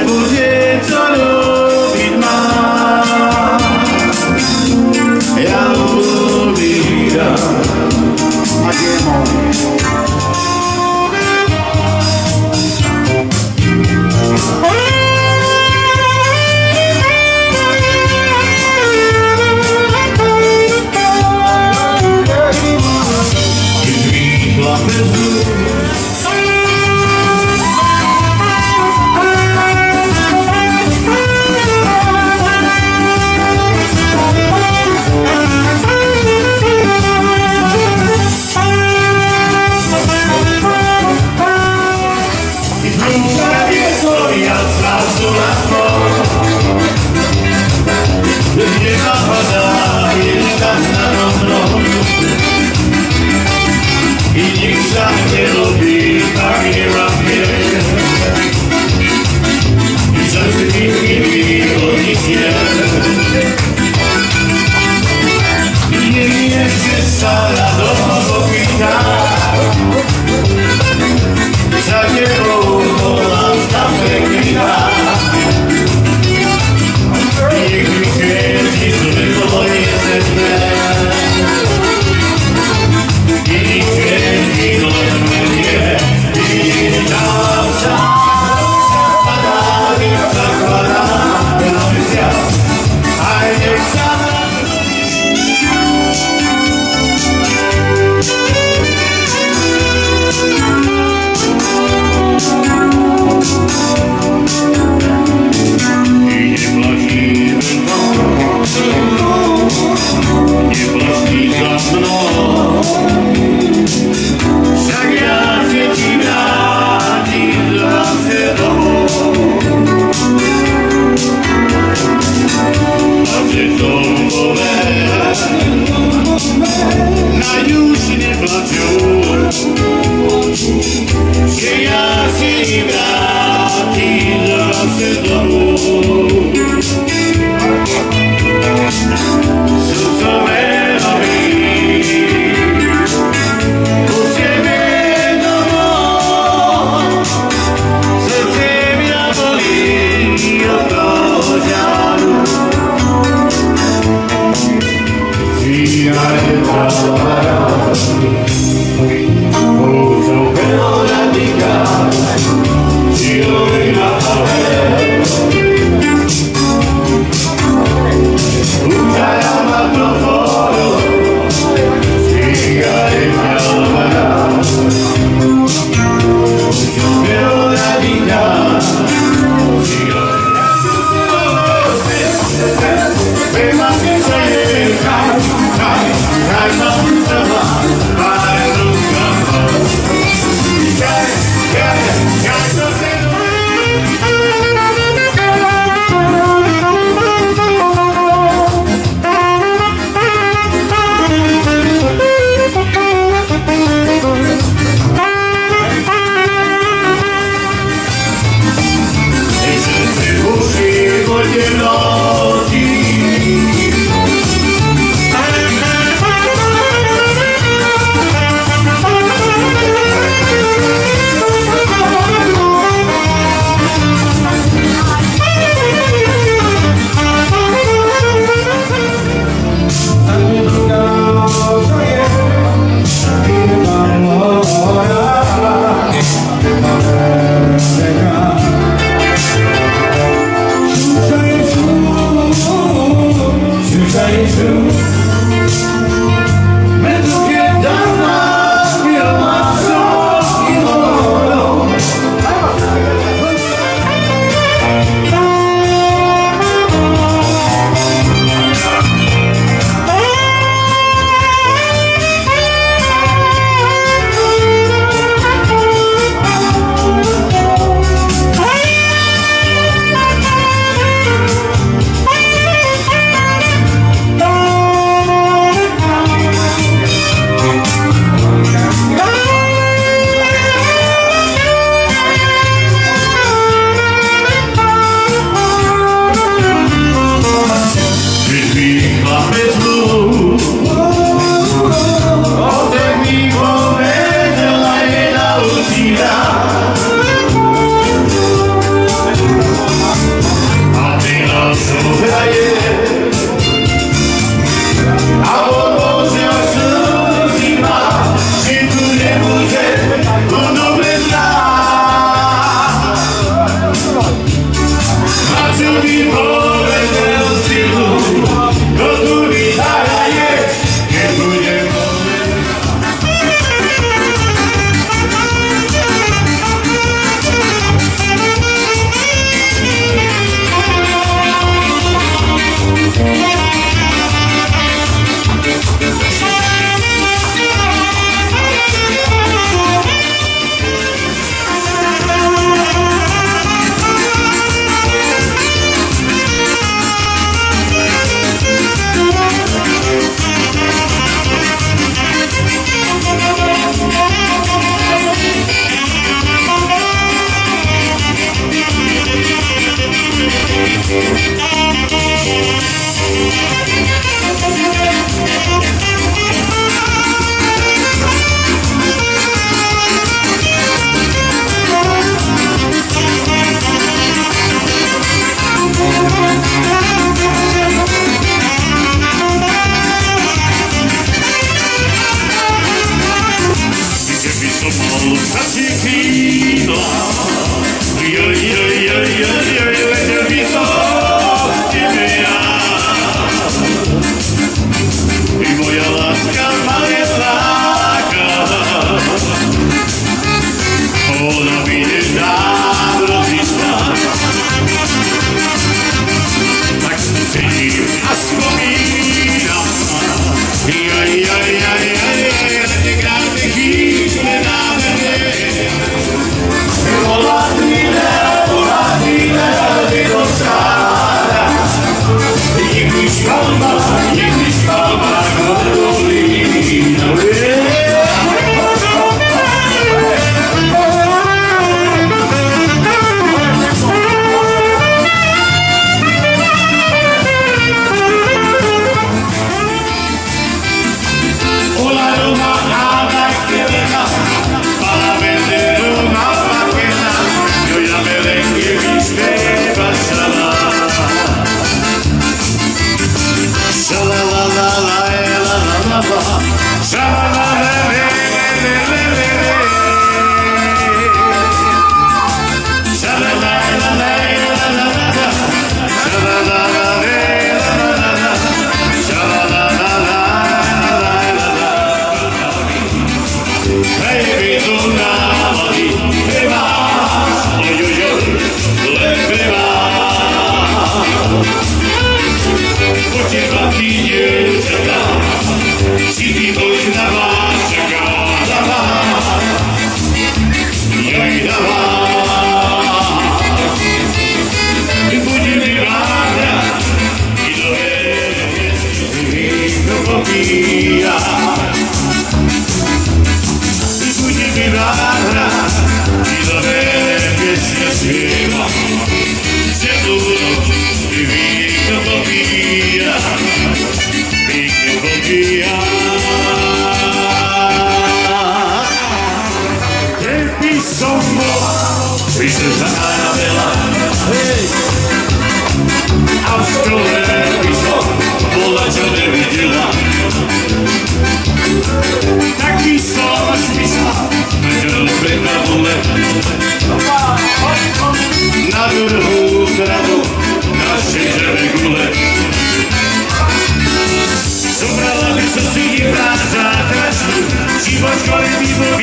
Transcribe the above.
bude to или на вода, или там. И никогда люби, как не раз. Yeah. Oh my God. agarra y no dejes que siga siendo mi vida confía, mi confía. Que mi somos y se sana de la hey. Austro de mi son, volación de mi ciudad. vole. Na druhou stranu naše regule. Zobrala by co si ji brát zátračku, příbočkovi výbov